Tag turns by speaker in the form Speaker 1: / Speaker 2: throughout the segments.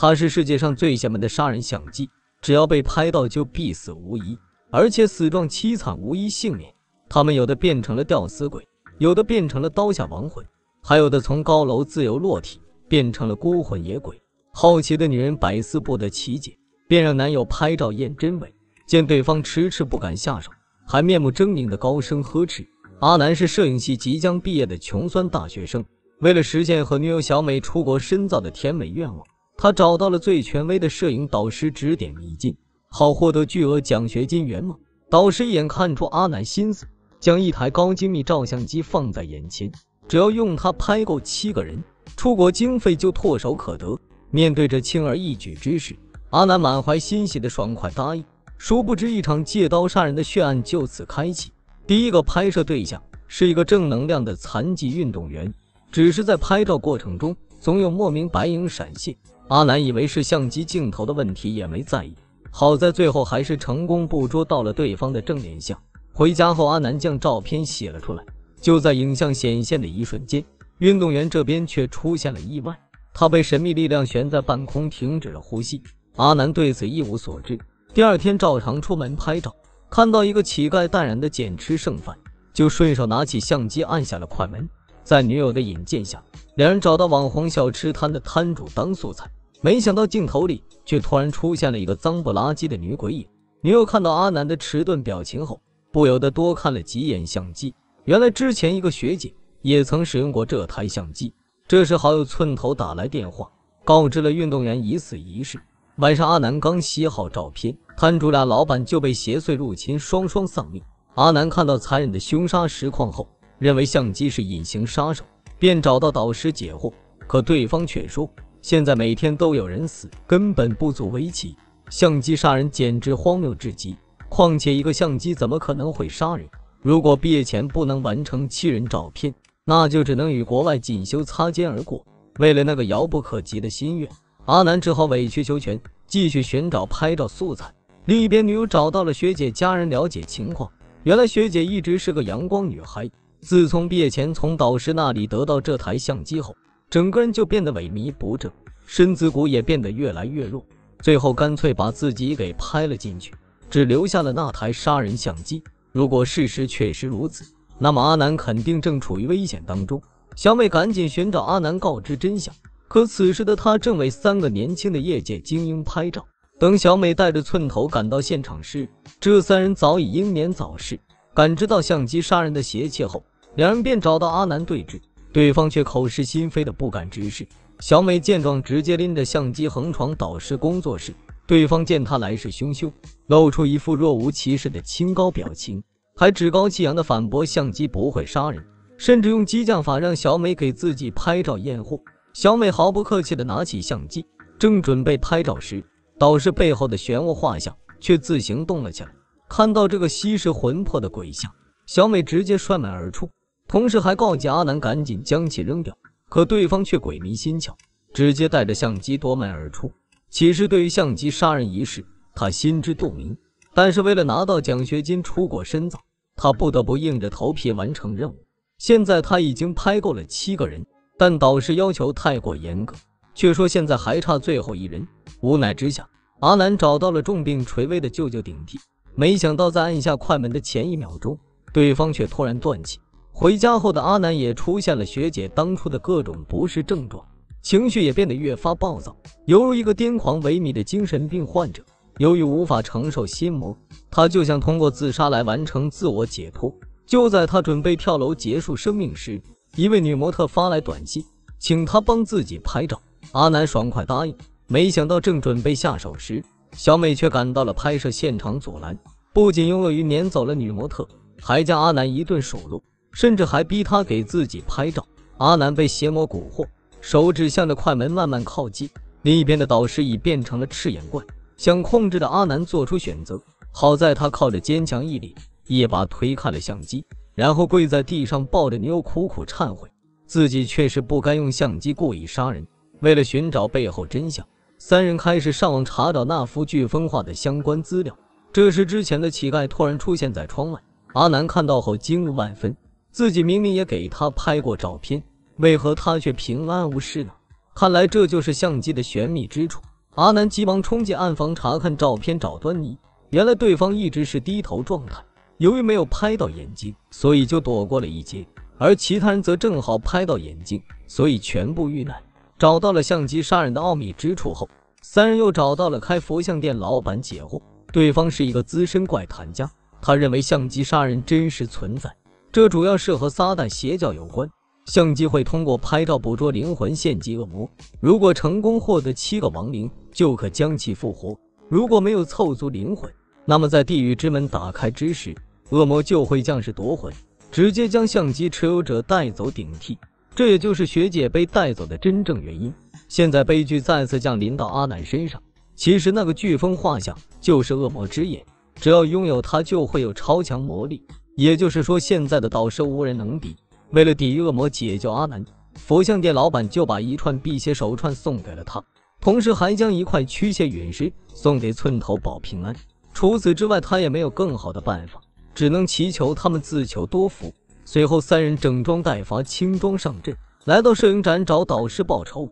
Speaker 1: 他是世界上最邪门的杀人相机，只要被拍到就必死无疑，而且死状凄惨，无一幸免。他们有的变成了吊死鬼，有的变成了刀下亡魂，还有的从高楼自由落体，变成了孤魂野鬼。好奇的女人百思不得其解，便让男友拍照验真伪。见对方迟迟不敢下手，还面目狰狞的高声呵斥。阿南是摄影系即将毕业的穷酸大学生，为了实现和女友小美出国深造的甜美愿望。他找到了最权威的摄影导师指点迷津，好获得巨额奖学金圆梦。导师一眼看出阿南心思，将一台高精密照相机放在眼前，只要用它拍够七个人，出国经费就唾手可得。面对这轻而易举之事，阿南满怀欣喜的爽快答应。殊不知，一场借刀杀人的血案就此开启。第一个拍摄对象是一个正能量的残疾运动员，只是在拍照过程中总有莫名白影闪现。阿南以为是相机镜头的问题，也没在意。好在最后还是成功捕捉到了对方的正脸相。回家后，阿南将照片洗了出来。就在影像显现的一瞬间，运动员这边却出现了意外，他被神秘力量悬在半空，停止了呼吸。阿南对此一无所知。第二天照常出门拍照，看到一个乞丐淡然的捡吃剩饭，就顺手拿起相机按下了快门。在女友的引荐下，两人找到网红小吃摊的摊主当素材。没想到镜头里却突然出现了一个脏不拉几的女鬼影。女友看到阿南的迟钝表情后，不由得多看了几眼相机。原来之前一个学姐也曾使用过这台相机。这时好友寸头打来电话，告知了运动员已死一事。晚上阿南刚洗好照片，摊主俩老板就被邪祟入侵，双双丧命。阿南看到残忍的凶杀实况后，认为相机是隐形杀手，便找到导师解惑，可对方却说。现在每天都有人死，根本不足为奇。相机杀人简直荒谬至极。况且一个相机怎么可能会杀人？如果毕业前不能完成七人照片，那就只能与国外进修擦肩而过。为了那个遥不可及的心愿，阿南只好委曲求全，继续寻找拍照素材。另一边，女友找到了学姐家人了解情况。原来学姐一直是个阳光女孩，自从毕业前从导师那里得到这台相机后。整个人就变得萎靡不振，身子骨也变得越来越弱，最后干脆把自己给拍了进去，只留下了那台杀人相机。如果事实确实如此，那么阿南肯定正处于危险当中。小美赶紧寻找阿南告知真相，可此时的他正为三个年轻的业界精英拍照。等小美带着寸头赶到现场时，这三人早已英年早逝。感知到相机杀人的邪气后，两人便找到阿南对峙。对方却口是心非的不敢直视。小美见状，直接拎着相机横闯导师工作室。对方见她来势汹汹，露出一副若无其事的清高表情，还趾高气扬的反驳相机不会杀人，甚至用激将法让小美给自己拍照验货。小美毫不客气的拿起相机，正准备拍照时，导师背后的漩涡画像却自行动了起来。看到这个吸食魂魄的鬼像，小美直接摔门而出。同时还告诫阿南赶紧将其扔掉，可对方却鬼迷心窍，直接带着相机夺门而出。其实对于相机杀人一事，他心知肚明，但是为了拿到奖学金出国深造，他不得不硬着头皮完成任务。现在他已经拍够了七个人，但导师要求太过严格，却说现在还差最后一人。无奈之下，阿南找到了重病垂危的舅舅顶替，没想到在按下快门的前一秒钟，对方却突然断气。回家后的阿南也出现了学姐当初的各种不适症状，情绪也变得越发暴躁，犹如一个癫狂萎靡的精神病患者。由于无法承受心魔，他就想通过自杀来完成自我解脱。就在他准备跳楼结束生命时，一位女模特发来短信，请他帮自己拍照。阿南爽快答应。没想到正准备下手时，小美却赶到了拍摄现场阻拦，不仅用鳄鱼撵走了女模特，还将阿南一顿数落。甚至还逼他给自己拍照。阿南被邪魔蛊惑，手指向着快门慢慢靠近。另一边的导师已变成了赤眼怪，想控制的阿南做出选择。好在他靠着坚强毅力，一把推开了相机，然后跪在地上抱着女友苦苦忏悔，自己确实不该用相机故意杀人。为了寻找背后真相，三人开始上网查找那幅飓风画的相关资料。这时，之前的乞丐突然出现在窗外，阿南看到后惊愕万分。自己明明也给他拍过照片，为何他却平安无事呢？看来这就是相机的玄秘之处。阿南急忙冲进暗房查看照片找端倪，原来对方一直是低头状态，由于没有拍到眼睛，所以就躲过了一劫。而其他人则正好拍到眼睛，所以全部遇难。找到了相机杀人的奥秘之处后，三人又找到了开佛像店老板解惑，对方是一个资深怪谈家，他认为相机杀人真实存在，这主要是和撒旦邪教有关。相机会通过拍照捕捉灵魂献祭恶魔，如果成功获得七个亡灵，就可将其复活；如果没有凑足灵魂，那么在地狱之门打开之时，恶魔就会将士夺魂，直接将相机持有者带走顶替。这也就是学姐被带走的真正原因。现在悲剧再次降临到阿南身上。其实那个飓风画像就是恶魔之眼，只要拥有它，就会有超强魔力。也就是说，现在的导师无人能敌。为了抵御恶魔，解救阿南，佛像店老板就把一串辟邪手串送给了他，同时还将一块驱邪陨石送给寸头保平安。除此之外，他也没有更好的办法，只能祈求他们自求多福。随后，三人整装待发，轻装上阵，来到摄影展找导师报仇。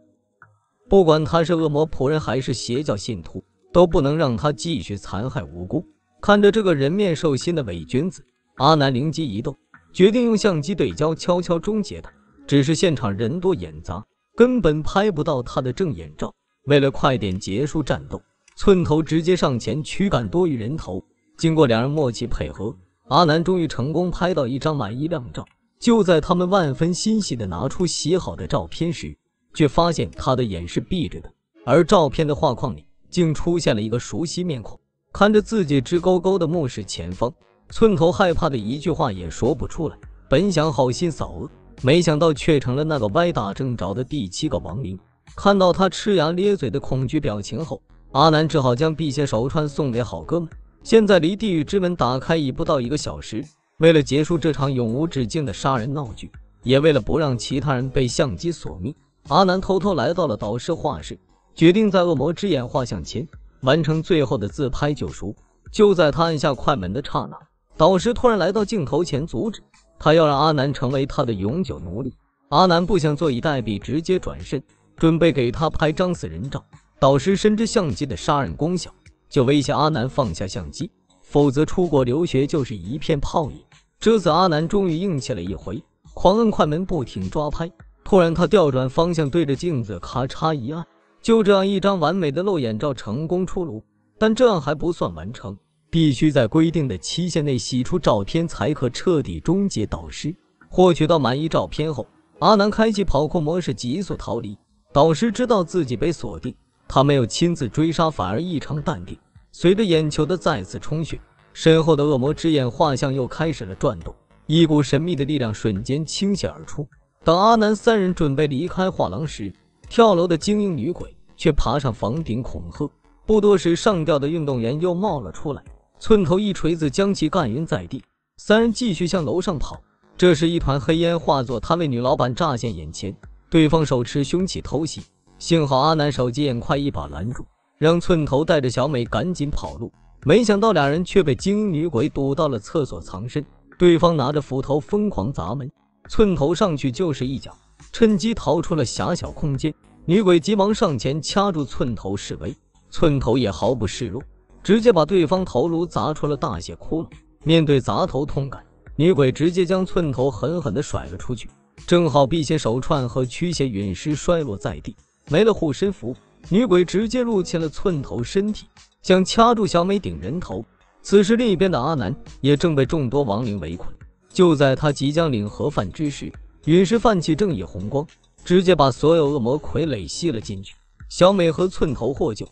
Speaker 1: 不管他是恶魔仆人还是邪教信徒，都不能让他继续残害无辜。看着这个人面兽心的伪君子，阿南灵机一动。决定用相机对焦，悄悄终结他。只是现场人多眼杂，根本拍不到他的正眼照。为了快点结束战斗，寸头直接上前驱赶多余人头。经过两人默契配合，阿南终于成功拍到一张满意靓照。就在他们万分欣喜的拿出洗好的照片时，却发现他的眼是闭着的，而照片的画框里竟出现了一个熟悉面孔，看着自己直勾勾的目视前方。寸头害怕的一句话也说不出来，本想好心扫恶，没想到却成了那个歪打正着的第七个亡灵。看到他呲牙咧嘴的恐惧表情后，阿南只好将辟邪手串送给好哥们。现在离地狱之门打开已不到一个小时，为了结束这场永无止境的杀人闹剧，也为了不让其他人被相机索命，阿南偷偷来到了导师画室，决定在恶魔之眼画像前完成最后的自拍救赎。就在他按下快门的刹那。导师突然来到镜头前，阻止他，要让阿南成为他的永久奴隶。阿南不想坐以待毙，直接转身准备给他拍张死人照。导师深知相机的杀人功效，就威胁阿南放下相机，否则出国留学就是一片泡影。这次阿南终于硬气了一回，狂摁快门，不停抓拍。突然，他调转方向，对着镜子咔嚓一按，就这样一张完美的露眼照成功出炉。但这样还不算完成。必须在规定的期限内洗出照片，才可彻底终结导师。获取到满意照片后，阿南开启跑酷模式，急速逃离。导师知道自己被锁定，他没有亲自追杀，反而异常淡定。随着眼球的再次充血，身后的恶魔之眼画像又开始了转动，一股神秘的力量瞬间倾泻而出。当阿南三人准备离开画廊时，跳楼的精英女鬼却爬上房顶恐吓。不多时，上吊的运动员又冒了出来。寸头一锤子将其干晕在地，三人继续向楼上跑。这时，一团黑烟化作摊位女老板乍现眼前，对方手持凶器偷袭。幸好阿南手疾眼快，一把拦住，让寸头带着小美赶紧跑路。没想到两人却被精英女鬼堵到了厕所藏身，对方拿着斧头疯狂砸门，寸头上去就是一脚，趁机逃出了狭小空间。女鬼急忙上前掐住寸头示威，寸头也毫不示弱。直接把对方头颅砸出了大血窟窿。面对砸头痛感，女鬼直接将寸头狠狠地甩了出去。正好辟邪手串和驱邪陨石摔落在地，没了护身符，女鬼直接入侵了寸头身体，想掐住小美顶人头。此时，另一边的阿南也正被众多亡灵围困。就在他即将领盒饭之时，陨石泛起正义红光，直接把所有恶魔傀儡吸了进去。小美和寸头获救。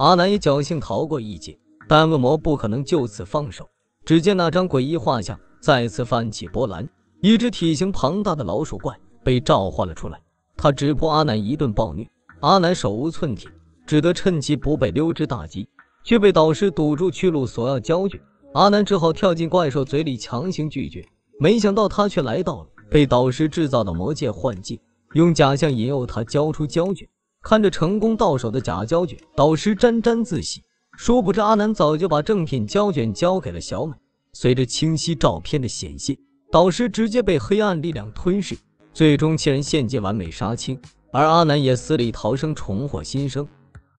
Speaker 1: 阿南也侥幸逃过一劫，但恶魔不可能就此放手。只见那张诡异画像再次泛起波澜，一只体型庞大的老鼠怪被召唤了出来。他直扑阿南一顿暴虐，阿南手无寸铁，只得趁其不备溜之大吉，却被导师堵住去路，索要胶卷。阿南只好跳进怪兽嘴里强行拒绝，没想到他却来到了被导师制造的魔界幻境，用假象引诱他交出胶卷。看着成功到手的假胶卷，导师沾沾自喜。殊不知阿南早就把正品胶卷交给了小美。随着清晰照片的显现，导师直接被黑暗力量吞噬，最终七人献祭完美杀青，而阿南也死里逃生，重获新生。